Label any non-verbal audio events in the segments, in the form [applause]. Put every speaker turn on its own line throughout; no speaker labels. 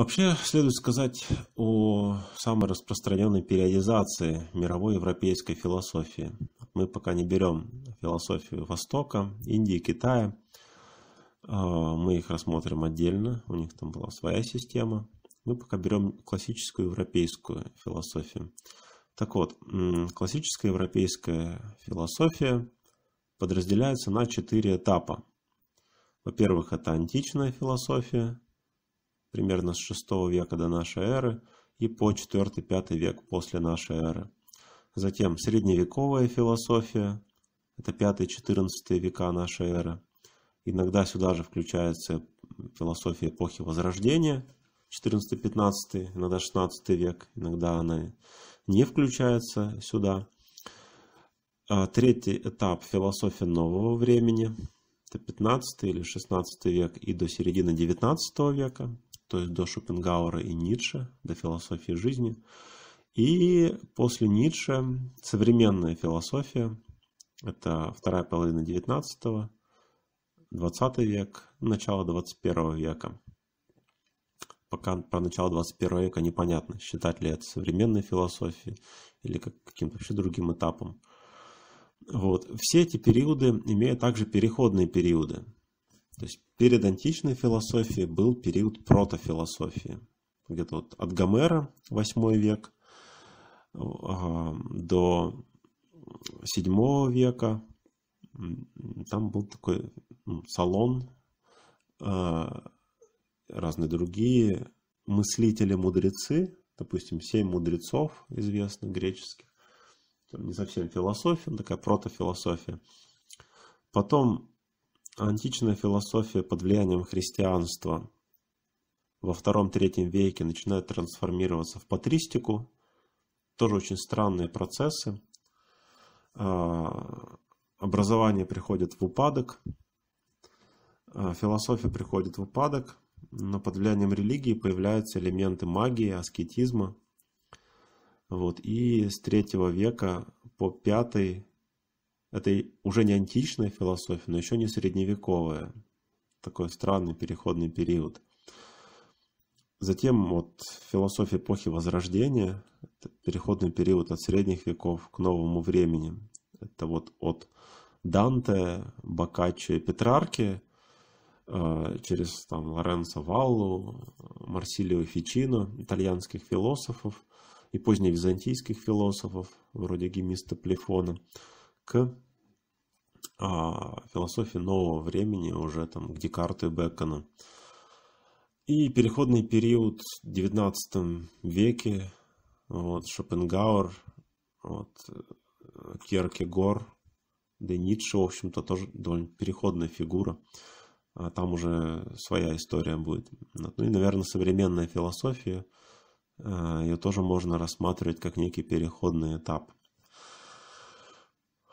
Вообще, следует сказать о самой распространенной периодизации мировой европейской философии. Мы пока не берем философию Востока, Индии, Китая. А, мы их рассмотрим отдельно, у них там была своя система. Мы пока берем классическую европейскую философию. Так вот, классическая европейская философия подразделяется на четыре этапа. Во-первых, это античная философия, примерно с 6 века до нашей эры и по 4-5 век после нашей эры. Затем средневековая философия, это 5-14 века нашей эры. Иногда сюда же включается философия эпохи Возрождения, 14-15, иногда 16 век, иногда она не включается сюда. А третий этап – философия нового времени, это 15 или 16 век и до середины 19 века то есть до Шопенгауэра и Ницше, до философии жизни. И после Ницше современная философия, это вторая половина 19 20 век, начало 21 века. Пока про начало 21 века непонятно, считать ли это современной философией или как, каким-то вообще другим этапом. Вот. Все эти периоды имеют также переходные периоды. То есть перед античной философией был период протофилософии. Где-то вот от Гомера, 8 век, до 7 века. Там был такой ну, салон, а, разные другие мыслители, мудрецы, допустим, семь мудрецов известных греческих. Не совсем философия, такая протофилософия. Потом античная философия под влиянием христианства во втором-третьем веке начинает трансформироваться в патристику. Тоже очень странные процессы. А, образование приходит в упадок, а, философия приходит в упадок, но под влиянием религии появляются элементы магии, аскетизма. Вот. И с третьего века по пятый это уже не античная философия, но еще не средневековая. Такой странный переходный период. Затем вот философия эпохи Возрождения, это переходный период от средних веков к новому времени. Это вот от Данте, Боккаччо и Петрарки э, через там, Лоренцо Валлу, Марсилио Фичино, итальянских философов и поздневизантийских философов, вроде Гемиста Плефона – к а, философии нового времени, уже там к Декарту и Бекону. И переходный период в XIX веке, вот, Шопенгауэр, вот, Кierкегор, да и Ницше, в общем-то, тоже довольно переходная фигура. А там уже своя история будет. Ну и, наверное, современная философия, а, ее тоже можно рассматривать как некий переходный этап.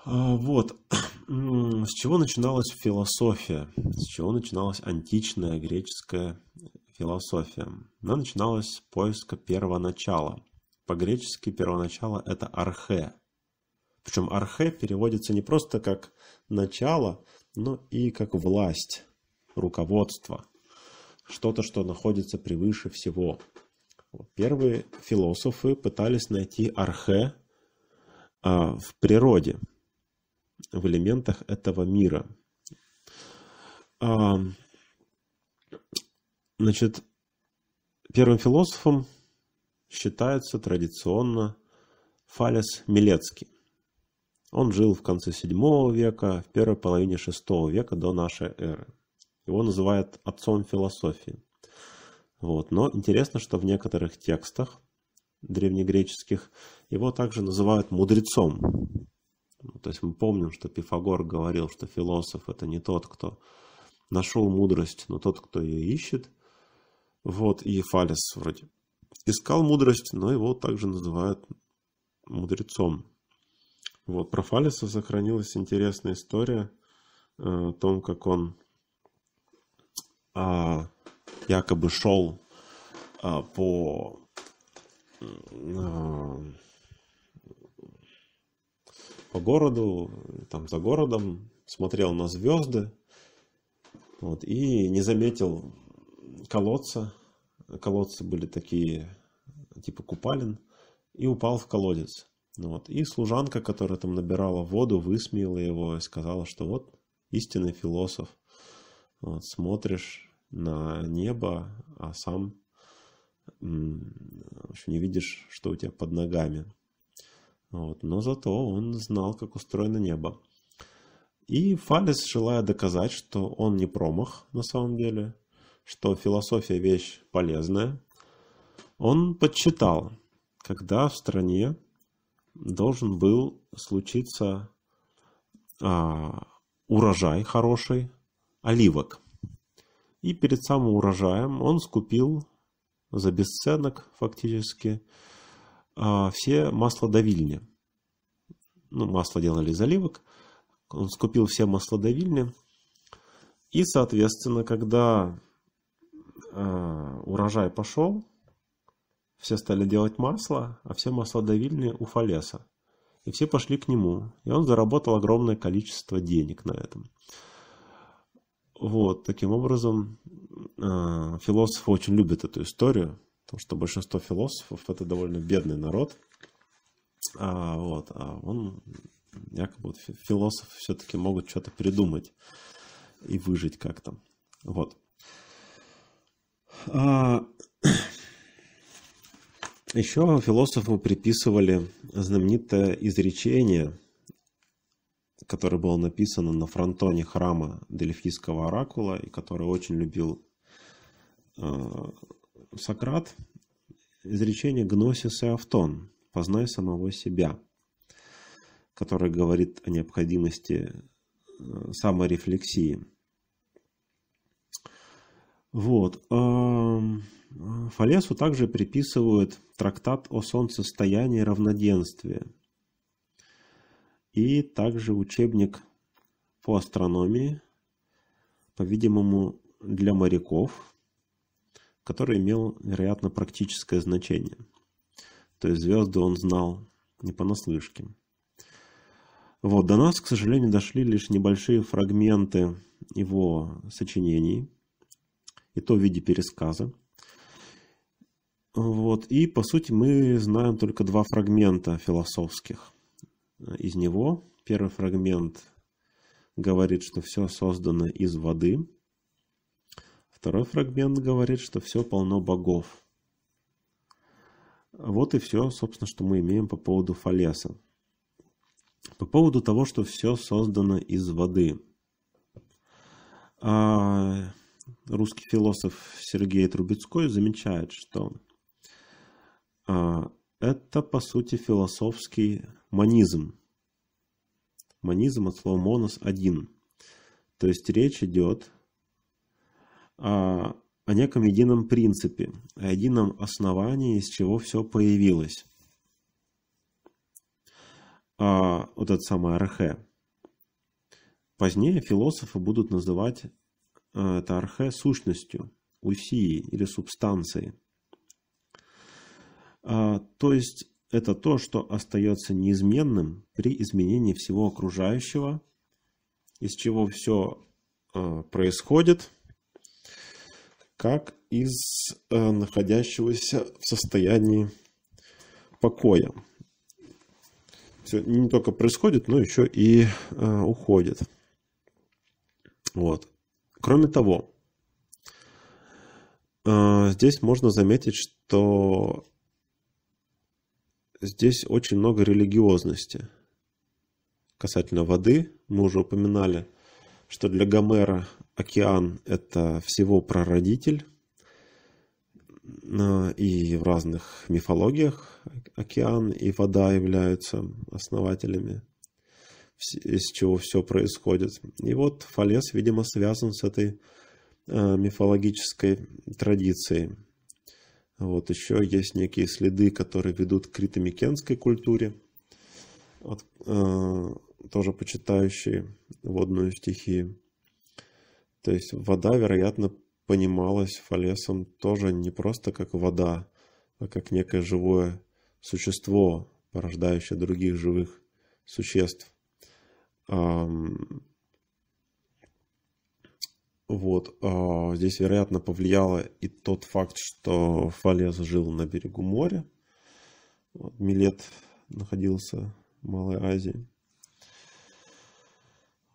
А, вот. [clears throat] С чего начиналась философия? С чего начиналась античная греческая философия? Она начиналась с поиска первоначала. По-гречески первоначало – это архе. Причем архе переводится не просто как начало, но и как власть, руководство. Что-то, что находится превыше всего. Первые философы пытались найти архе а, в природе – в элементах этого мира. А, значит, первым философом считается традиционно Фалес Милецкий. Он жил в конце VII века, в первой половине VI века до нашей эры. Его называют отцом философии. Вот. Но интересно, что в некоторых текстах древнегреческих его также называют мудрецом. Ну, то есть мы помним, что Пифагор говорил, что философ это не тот, кто нашел мудрость, но тот, кто ее ищет. Вот, и Фалес вроде искал мудрость, но его также называют мудрецом. Вот, про Фалеса сохранилась интересная история э, о том, как он а, якобы шел а, по а, по городу, там за городом, смотрел на звезды, вот, и не заметил колодца колодцы были такие, типа купалин, и упал в колодец. Ну вот. И служанка, которая там набирала воду, высмеяла его и сказала, что вот истинный философ. Вот, смотришь на небо, а сам общем, не видишь, что у тебя под ногами. Вот. Но зато он знал, как устроено небо. И Фалес, желая доказать, что он не промах на самом деле, что философия вещь полезная, он подсчитал, когда в стране должен был случиться а, урожай хороший оливок. И перед самым урожаем он скупил за бесценок фактически все маслодавильни. Ну, масло делали из оливок. Он скупил все маслодавильни. И, соответственно, когда э, урожай пошел, все стали делать масло, а все маслодавильни у Фалеса. И все пошли к нему. И он заработал огромное количество денег на этом. Вот, таким образом, э, философы очень любят эту историю, потому что большинство философов это довольно бедный народ. А, вот, а он якобы философы все-таки могут что-то придумать и выжить как-то. Вот. А, [coughs] еще философу приписывали знаменитое изречение, которое было написано на фронтоне храма Дельфийского оракула, и которое очень любил э, Сократ. Изречение «Гносис и Автон» – «Познай самого себя», которое говорит о необходимости э, саморефлексии. Вот. Фалесу также приписывают трактат о солнцестоянии и равноденствии. И также учебник по астрономии, по-видимому, для моряков, который имел, вероятно, практическое значение. То есть звезды он знал не понаслышке. Вот, до нас, к сожалению, дошли лишь небольшие фрагменты его сочинений, и то в виде пересказа. Вот. И, по сути, мы знаем только два фрагмента философских из него. Первый фрагмент говорит, что все создано из воды. Второй фрагмент говорит, что все полно богов. Вот и все, собственно, что мы имеем по поводу Фалеса. По поводу того, что все создано из воды. А, русский философ Сергей Трубецкой замечает, что а, это, по сути, философский монизм. Монизм от слова «монос» – «один». То есть речь идет о, о неком едином принципе, о едином основании, из чего все появилось. А, вот это самое архе. Позднее философы будут называть а, это архе сущностью, усией или субстанцией. А, то есть это то, что остается неизменным при изменении всего окружающего, из чего все а, происходит, как из а, находящегося в состоянии покоя. Все не только происходит, но еще и уходит. Вот. Кроме того, здесь можно заметить, что здесь очень много религиозности. Касательно воды, мы уже упоминали, что для Гомера океан – это всего прародитель, и в разных мифологиях океан и вода являются основателями, из чего все происходит. И вот Фалес, видимо, связан с этой э, мифологической традицией. Вот еще есть некие следы, которые ведут к критомикенской культуре, вот, э, тоже почитающие водную стихию. То есть вода, вероятно, понималась Фалесом тоже не просто как вода, а как некое живое существо, порождающее других живых существ. Вот. А, здесь, вероятно, повлияло и тот факт, что Фалес жил на берегу моря. Милет находился в Малой Азии.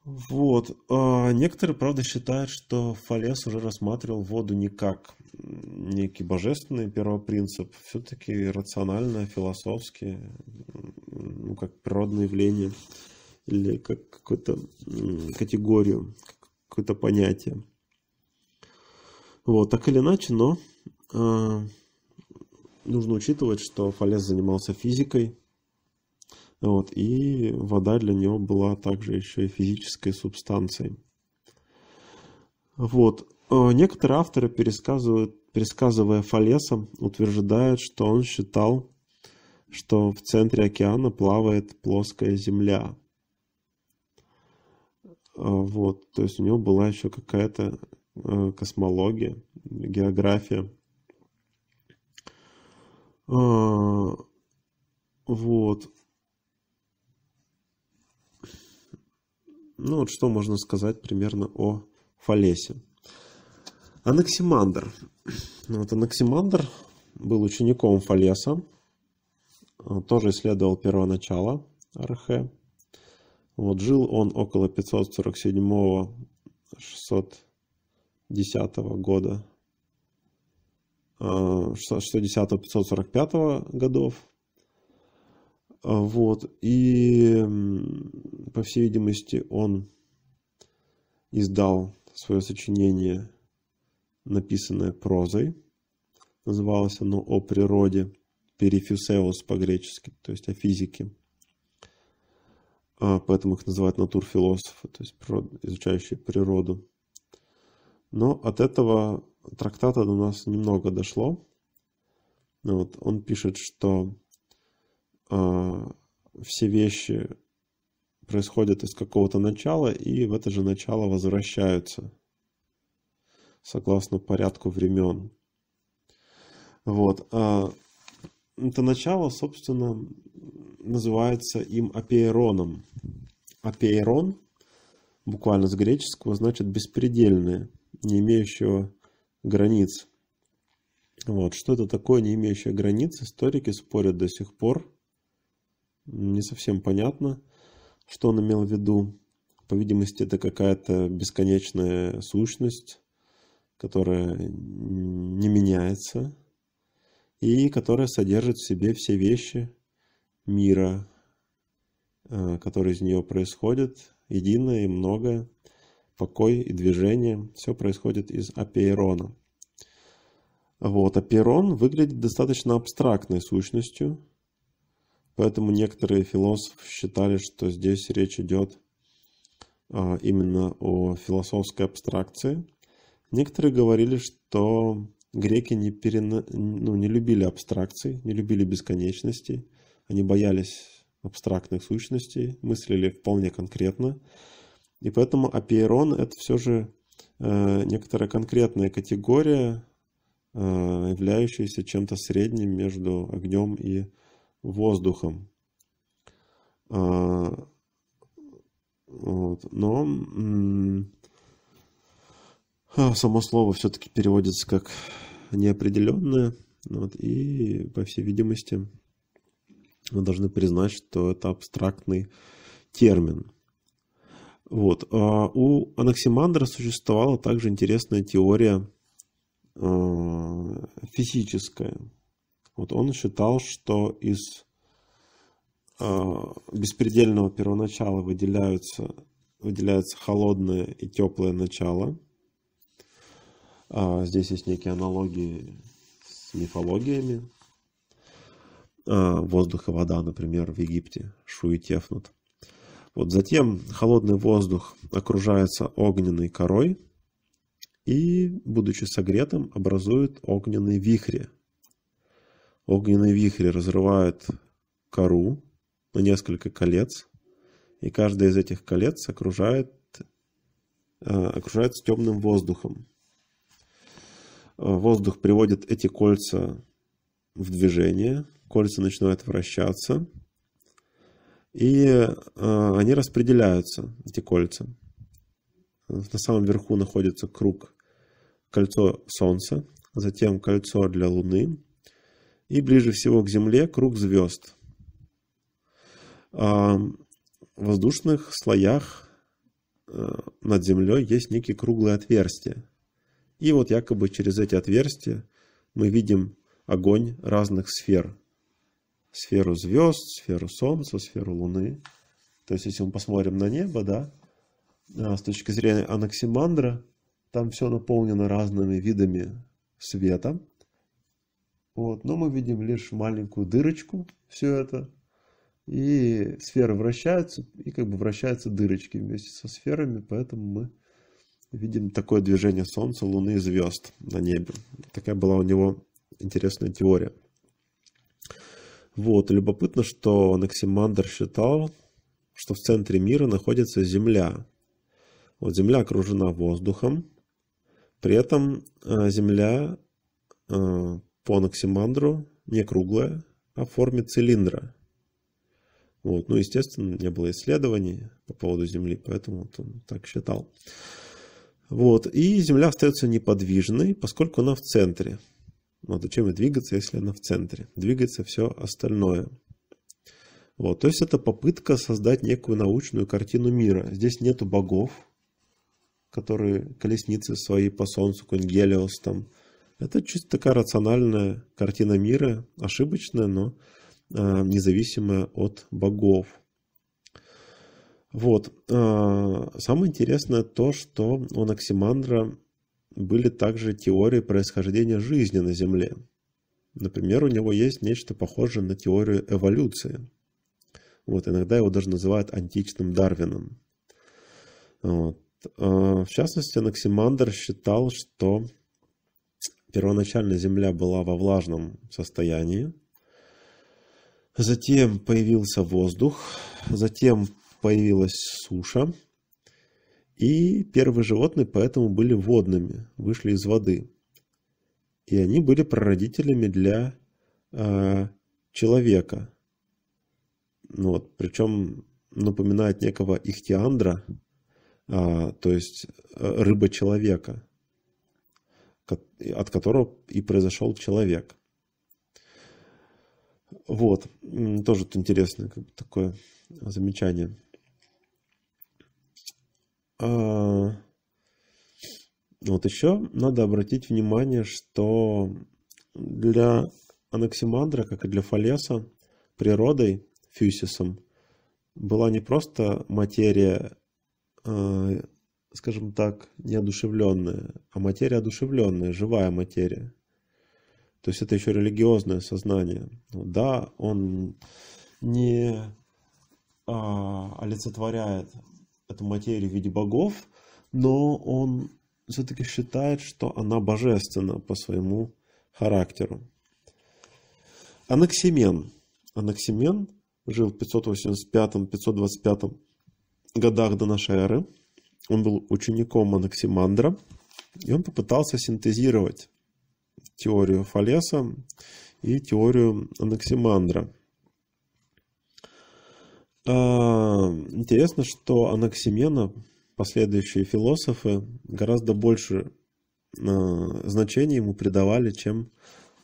Вот. А некоторые, правда, считают, что Фалес уже рассматривал воду не как некий божественный первопринцип, все-таки рационально, философски, ну, как природное явление или как какую-то категорию, какое-то понятие. Вот, так или иначе, но э, нужно учитывать, что Фалес занимался физикой, вот, и вода для него была также еще и физической субстанцией. Вот. Э, некоторые авторы пересказывают, пересказывая Фалеса, утверждают, что он считал, что в центре океана плавает плоская земля. Э, вот, то есть у него была еще какая-то э, космология, география. Вот. Ну вот что можно сказать примерно о Фалесе. Анаксимандр. Вот Анаксимандр был учеником Фалеса, тоже исследовал первоначало Архе. Вот, жил он около 547-610 года, 610-545 годов. А, вот. И, по всей видимости, он издал свое сочинение, написанное прозой. Называлось оно «О природе», «Перифюсеус» по-гречески, то есть о физике. А, поэтому их называют натурфилософы, то есть изучающие природу. Но от этого трактата до нас немного дошло. Вот, он пишет, что а, все вещи происходят из какого-то начала и в это же начало возвращаются согласно порядку времен. Вот. А это начало, собственно, называется им апейроном. Апейрон, буквально с греческого, значит беспредельное, не имеющего границ. Вот. Что это такое, не имеющее границ, историки спорят до сих пор не совсем понятно, что он имел в виду. По видимости, это какая-то бесконечная сущность, которая не меняется и которая содержит в себе все вещи мира, э, которые из нее происходят, единое и многое, покой и движение, все происходит из апейрона. Вот, апейрон выглядит достаточно абстрактной сущностью, Поэтому некоторые философы считали, что здесь речь идет а, именно о философской абстракции. Некоторые говорили, что греки не, перена... ну, не любили абстракций, не любили бесконечности. Они боялись абстрактных сущностей, мыслили вполне конкретно. И поэтому апейрон это все же э, некоторая конкретная категория, э, являющаяся чем-то средним между огнем и воздухом. А, вот. Но а, само слово все-таки переводится как неопределенное. Вот, и, по всей видимости, мы должны признать, что это абстрактный термин. Вот. А у Анаксимандра существовала также интересная теория физическая. Вот он считал, что из э, беспредельного первоначала выделяются, выделяется холодное и теплое начало. А здесь есть некие аналогии с мифологиями. А, воздух и вода, например, в Египте, Шу и Тефнут. Вот затем холодный воздух окружается огненной корой и, будучи согретым, образует огненные вихри – Огненные вихри разрывают кору на несколько колец, и каждое из этих колец окружает, э, окружается темным воздухом. Э, воздух приводит эти кольца в движение, кольца начинают вращаться, и э, они распределяются, эти кольца. на самом верху находится круг, кольцо Солнца, затем кольцо для Луны, и ближе всего к Земле круг звезд. А в воздушных слоях э, над Землей есть некие круглые отверстия. И вот якобы через эти отверстия мы видим огонь разных сфер. Сферу звезд, сферу Солнца, сферу Луны. То есть, если мы посмотрим на небо, да, а, с точки зрения Анаксимандра, там все наполнено разными видами света. Вот, но мы видим лишь маленькую дырочку, все это. И сферы вращаются, и как бы вращаются дырочки вместе со сферами, поэтому мы видим такое движение Солнца, Луны и звезд на небе. Такая была у него интересная теория. Вот, любопытно, что Анаксимандр считал, что в центре мира находится Земля. Вот Земля окружена воздухом, при этом э, Земля э, по Анаксимандру не круглая, а в форме цилиндра. Вот. Ну, естественно, не было исследований по поводу Земли, поэтому вот он так считал. Вот. И Земля остается неподвижной, поскольку она в центре. Вот. Зачем и двигаться, если она в центре? Двигается все остальное. Вот. То есть это попытка создать некую научную картину мира. Здесь нету богов, которые колесницы свои по Солнцу, какой-нибудь Гелиос там, это чисто такая рациональная картина мира, ошибочная, но э, независимая от богов. Вот. Э, самое интересное то, что у Анаксимандра были также теории происхождения жизни на Земле. Например, у него есть нечто похожее на теорию эволюции. Вот, иногда его даже называют античным Дарвином. Вот. В частности, Анаксимандр считал, что Первоначально Земля была во влажном состоянии. Затем появился воздух, затем появилась суша. И первые животные поэтому были водными, вышли из воды. И они были прародителями для э, человека. Ну вот, причем напоминает некого ихтиандра, э, то есть э, рыба-человека от которого и произошел человек. Вот, тоже интересное как бы, такое замечание. А, вот еще надо обратить внимание, что для Анаксимандра, как и для Фалеса, природой, фюсисом, была не просто материя а, скажем так, неодушевленная, а материя одушевленная, живая материя. То есть это еще религиозное сознание. Да, он не а, олицетворяет эту материю в виде богов, но он все-таки считает, что она божественна по своему характеру. Анаксимен. Анаксимен жил в 585-525 годах до нашей эры – он был учеником Анаксимандра, и он попытался синтезировать теорию Фалеса и теорию Анаксимандра. А, интересно, что Анаксимена последующие философы гораздо больше а, значения ему придавали, чем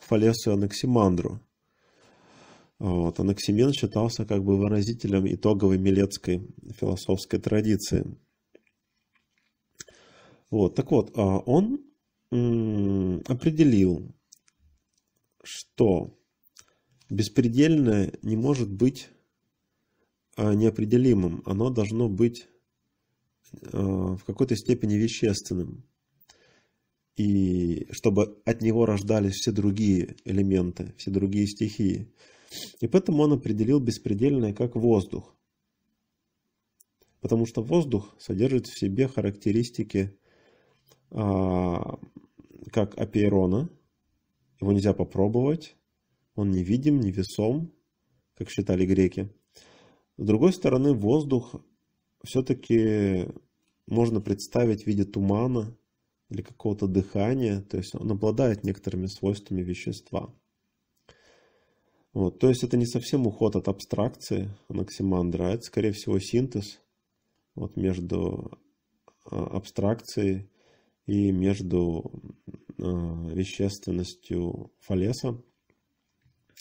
Фалесу и Анаксимандру. Вот. Анаксимен считался как бы выразителем итоговой милецкой философской традиции – вот, так вот, а, он определил, что беспредельное не может быть а, неопределимым. Оно должно быть а, в какой-то степени вещественным. И чтобы от него рождались все другие элементы, все другие стихии. И поэтому он определил беспредельное как воздух. Потому что воздух содержит в себе характеристики как апейрона. Его нельзя попробовать. Он невидим, невесом, как считали греки. С другой стороны, воздух все-таки можно представить в виде тумана или какого-то дыхания, то есть он обладает некоторыми свойствами вещества. Вот, то есть это не совсем уход от абстракции Анаксимандра, а это скорее всего синтез вот, между абстракцией и между вещественностью Фалеса.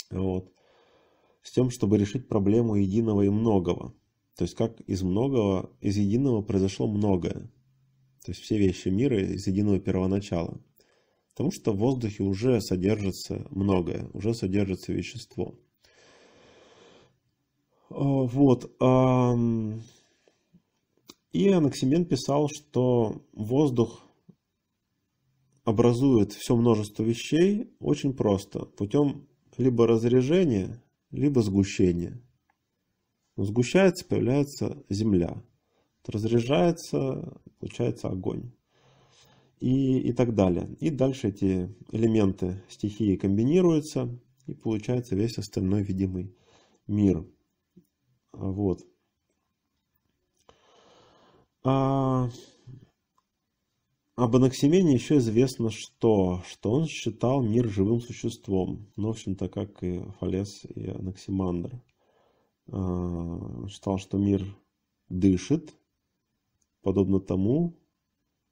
Вот. С тем, чтобы решить проблему единого и многого. То есть как из многого, из единого произошло многое. То есть все вещи мира из единого первоначала. Потому что в воздухе уже содержится многое, уже содержится вещество. А, вот. И Анаксимен писал, что воздух образует все множество вещей очень просто, путем либо разрежения, либо сгущения. Сгущается, появляется земля. Разряжается, получается огонь. И, и так далее. И дальше эти элементы стихии комбинируются, и получается весь остальной видимый мир. Вот. А, об Анаксимене еще известно, что, что он считал мир живым существом. Ну, в общем-то, как и Фалес и Анаксимандр. А, считал, что мир дышит, подобно тому,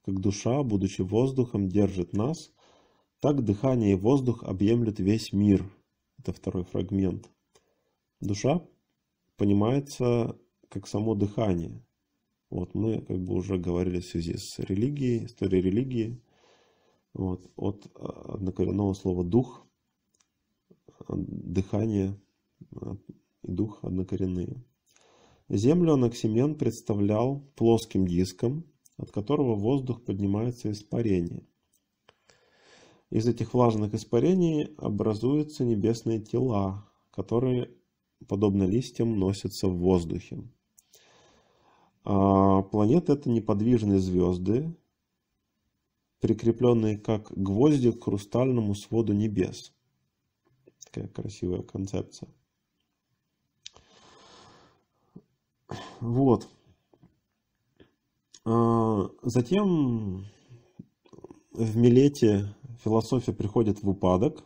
как душа, будучи воздухом, держит нас, так дыхание и воздух объемлют весь мир. Это второй фрагмент. Душа понимается как само дыхание. Вот мы как бы уже говорили в связи с религией, историей религии. Вот, от однокоренного слова дух, дыхание и дух однокоренные. Землю Анаксимен представлял плоским диском, от которого воздух поднимается из парения. Из этих влажных испарений образуются небесные тела, которые, подобно листьям, носятся в воздухе. А планеты это неподвижные звезды, прикрепленные как гвозди к хрустальному своду небес. Такая красивая концепция. Вот. А, затем в Милете философия приходит в упадок,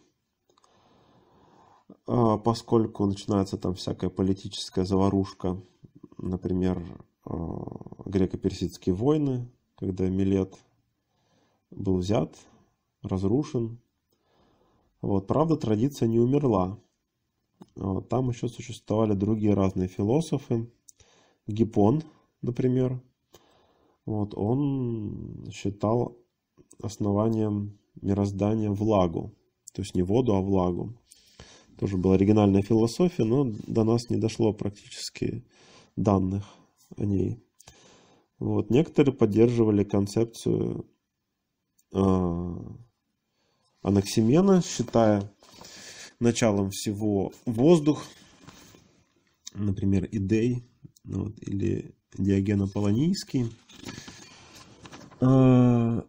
а, поскольку начинается там всякая политическая заварушка, например, греко-персидские войны, когда Милет был взят, разрушен. Вот. Правда, традиция не умерла. Там еще существовали другие разные философы. Гиппон, например, вот, он считал основанием мироздания влагу. То есть не воду, а влагу. Тоже была оригинальная философия, но до нас не дошло практически данных о ней. Вот. Некоторые поддерживали концепцию э, Анаксимена, считая началом всего воздух, например, Идей, вот, или Диоген Аполлонийский. А,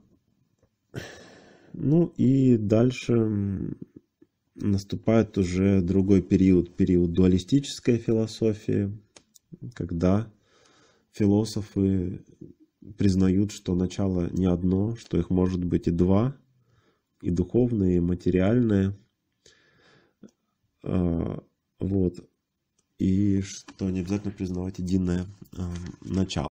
ну и дальше наступает уже другой период, период дуалистической философии, когда философы признают, что начало не одно, что их может быть и два, и духовное, и материальное. А, вот и что не обязательно признавать единое э, начало.